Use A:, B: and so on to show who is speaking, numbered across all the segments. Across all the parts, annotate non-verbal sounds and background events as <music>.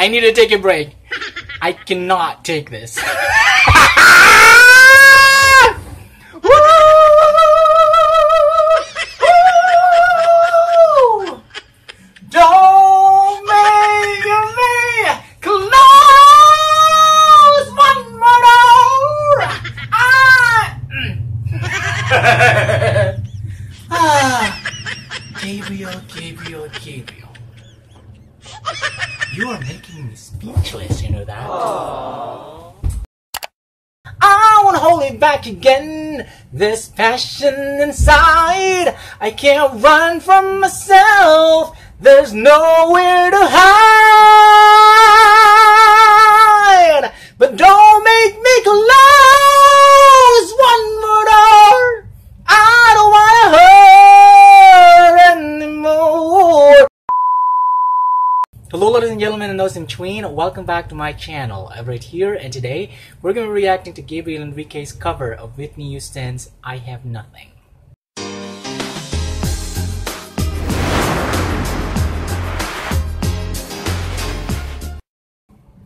A: I need to take a break. I cannot take this. Back again. This passion inside. I can't run from myself. There's nowhere to hide. But don't make me close gentlemen and those in between, welcome back to my channel. Right here and today we're going to be reacting to Gabriel Henrique's cover of Whitney Houston's I Have Nothing.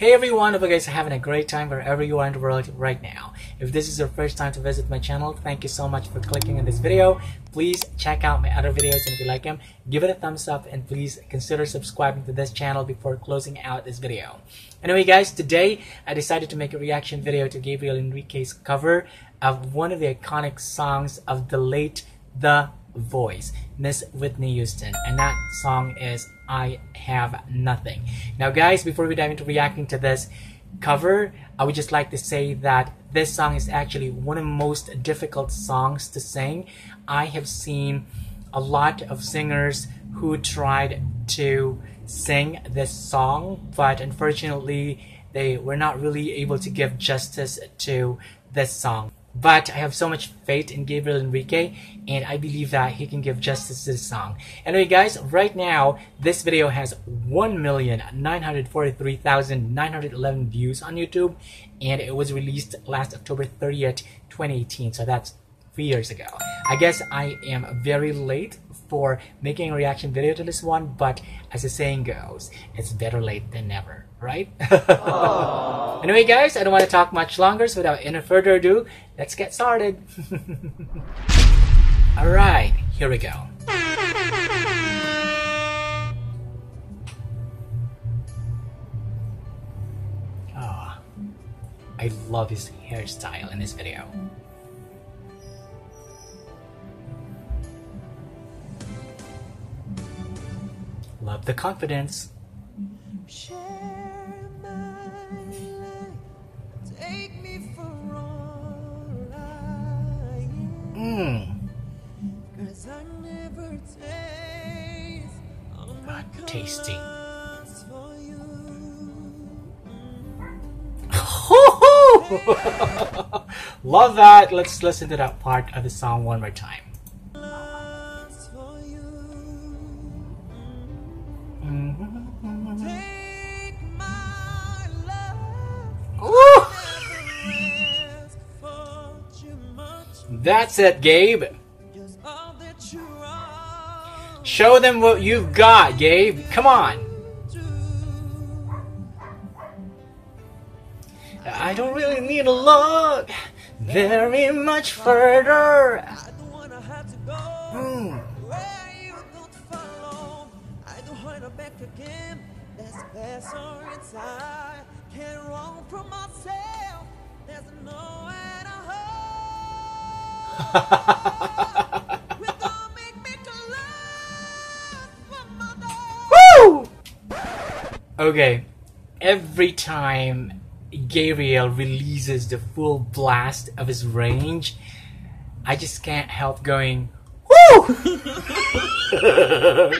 A: Hey everyone, hope you guys are having a great time wherever you are in the world right now. If this is your first time to visit my channel, thank you so much for clicking on this video. Please check out my other videos and if you like them, give it a thumbs up and please consider subscribing to this channel before closing out this video. Anyway guys, today I decided to make a reaction video to Gabriel Henrique's cover of one of the iconic songs of the late The Voice, Miss Whitney Houston, and that song is I Have Nothing. Now, guys, before we dive into reacting to this cover, I would just like to say that this song is actually one of the most difficult songs to sing. I have seen a lot of singers who tried to sing this song, but unfortunately, they were not really able to give justice to this song. But I have so much faith in Gabriel Henrique, and I believe that he can give justice to this song. Anyway, guys, right now, this video has 1,943,911 views on YouTube, and it was released last October 30th, 2018, so that's three years ago. I guess I am very late for making a reaction video to this one, but as the saying goes, it's better late than never, right? <laughs> anyway, guys, I don't want to talk much longer, so without any further ado, let's get started. <laughs> Alright, here we go. Oh, I love his hairstyle in this video. God, tasty.
B: colors for you.
A: Love that. Let's listen to that part of the song one more time. That's it, Gabe. Show them what you've got, Gabe. Come on. I don't really need to look very much further.
B: Best or inside. Can't run from myself. There's to from.
A: Woo! Okay, every time Gabriel releases the full blast of his range, I just can't help going, Woo! <laughs>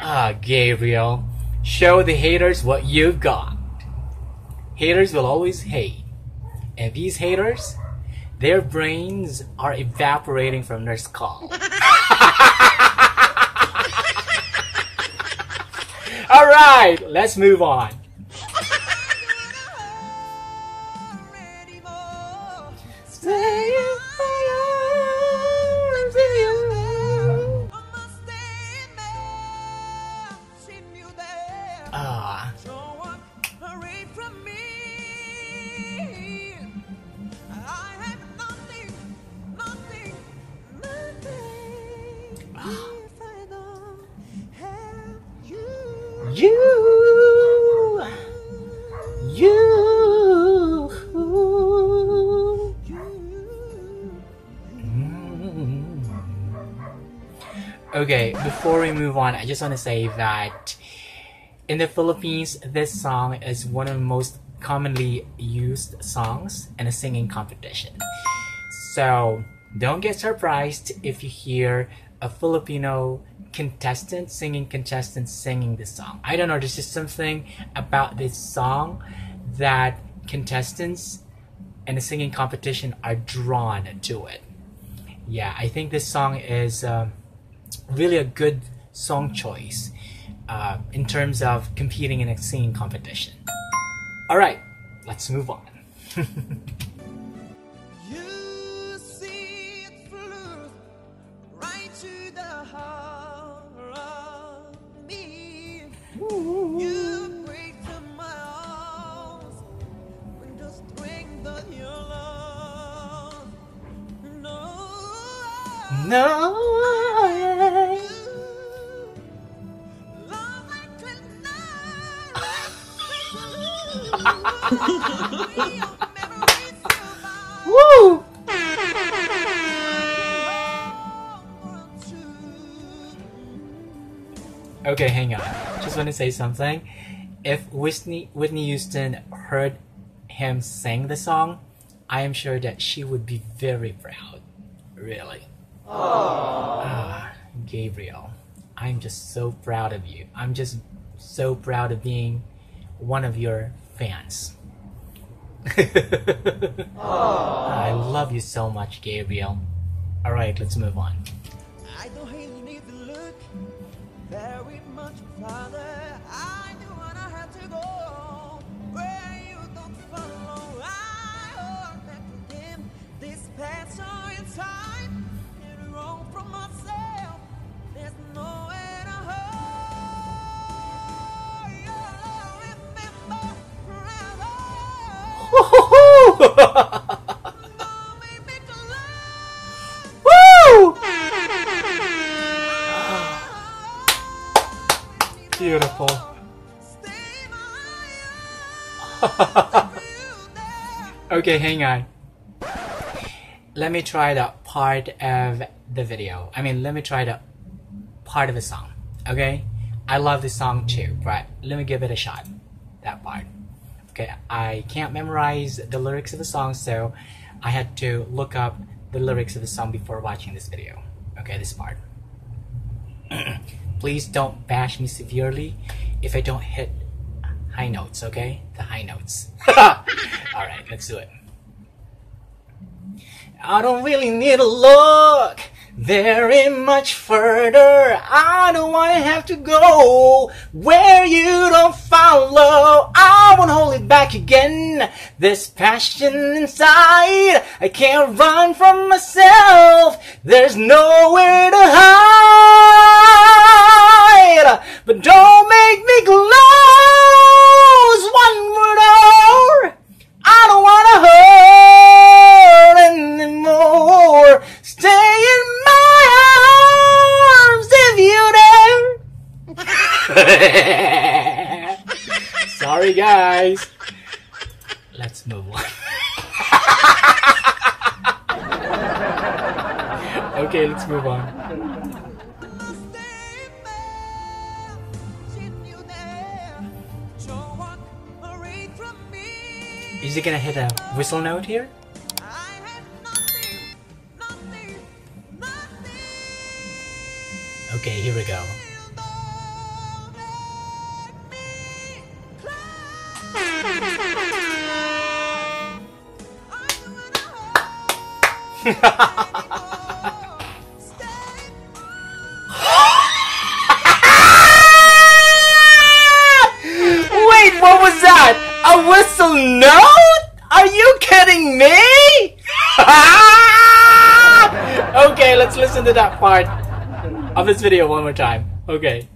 A: ah, Gabriel, show the haters what you've got. Haters will always hate. And these haters, their brains are evaporating from their skull. <laughs> All right, let's move on. you. Okay, before we move on, I just want to say that in the Philippines, this song is one of the most commonly used songs in a singing competition. So don't get surprised if you hear a Filipino contestant, singing contestant, singing this song. I don't know, there's just something about this song that contestants in a singing competition are drawn to it. Yeah, I think this song is um, really a good song choice uh, in terms of competing in a singing competition. All right, let's move on. <laughs>
B: You see it through right to no. knife.
A: Woo! Okay, hang on. Just want to say something. If Whitney Whitney Houston heard him sing the song, I am sure that she would be very proud. Really. Ah, Gabriel, I'm just so proud of you. I'm just so proud of being one of your fans. <laughs> I love you so much, Gabriel. Alright, let's move on.
B: I don't really need to look very much farther. I knew when I
A: Woo! Beautiful. <laughs> okay, hang on. Let me try the part of the video. I mean, let me try the part of the song. Okay? I love this song too, but let me give it a shot. That part. Okay, I can't memorize the lyrics of the song, so I had to look up the lyrics of the song before watching this video. Okay, this part. <clears throat> Please don't bash me severely if I don't hit high notes, okay? The high notes. <laughs> Alright, let's do it. I don't really need a look very much further. I don't want to have to go where you don't follow. I won't hold it back again. This passion inside, I can't run from myself. There's nowhere to hide. But don't make me close <laughs> Sorry, guys. Let's move on. <laughs> okay, let's move on. Is he gonna hit a whistle note here? Okay, here we go. <laughs> Wait, what was that? A whistle note? Are you kidding me? <laughs> okay, let's listen to that part of this video one more time. Okay.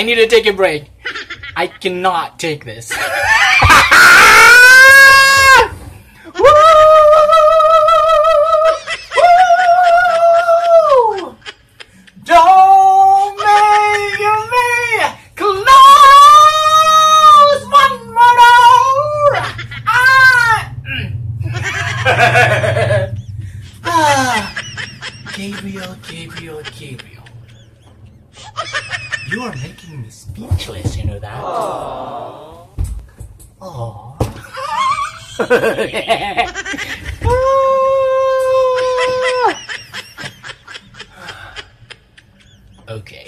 A: I need to take a break. I cannot take this. <laughs> okay.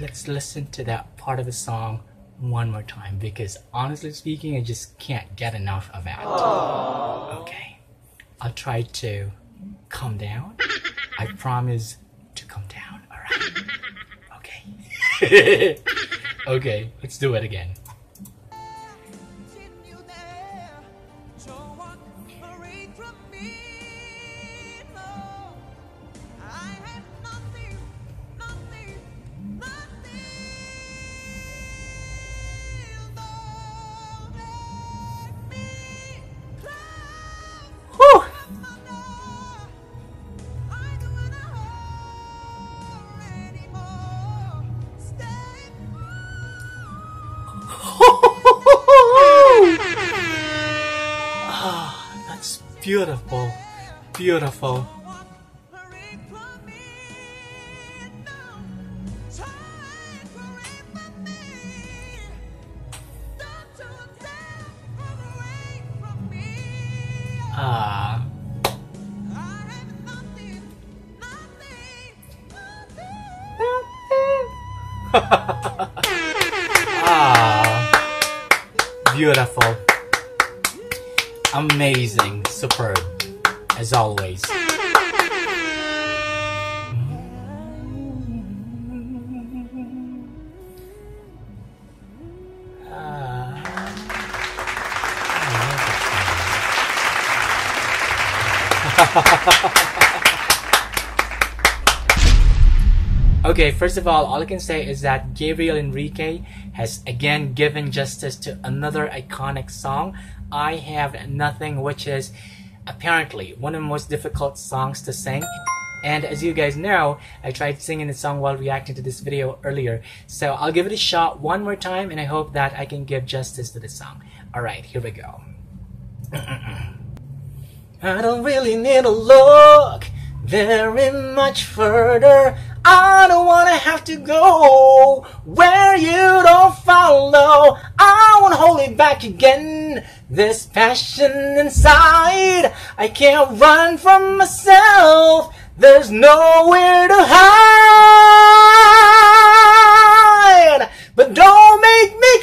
A: Let's listen to that part of the song one more time because honestly speaking, I just can't get enough of that. Okay. I'll try to calm down. I promise to calm down, alright? <laughs> Okay. <laughs> okay, let's do it again. <laughs> Ah, that's beautiful. Beautiful. Ah. ah. <laughs> Beautiful. Amazing. Superb. As always. <laughs> Okay, first of all, all I can say is that Gabriel Henrique has again given justice to another iconic song, I Have Nothing, which is apparently one of the most difficult songs to sing. And as you guys know, I tried singing the song while reacting to this video earlier. So I'll give it a shot one more time and I hope that I can give justice to the song. Alright, here we go. <clears throat> I don't really need a look very much further. I don't wanna have to go where you don't follow. I wanna hold it back again. This passion inside, I can't run from myself. There's nowhere to hide. But don't make me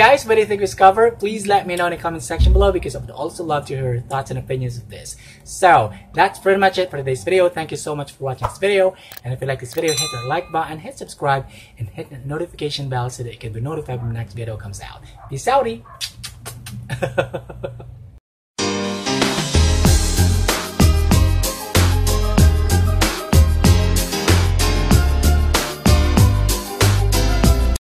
A: guys, what do you think of this cover? Please let me know in the comment section below because I would also love to hear your thoughts and opinions of this. So, that's pretty much it for today's video. Thank you so much for watching this video. And if you like this video, hit the like button, hit subscribe, and hit the notification bell so that you can be notified when the next video comes out. Peace outie! <laughs>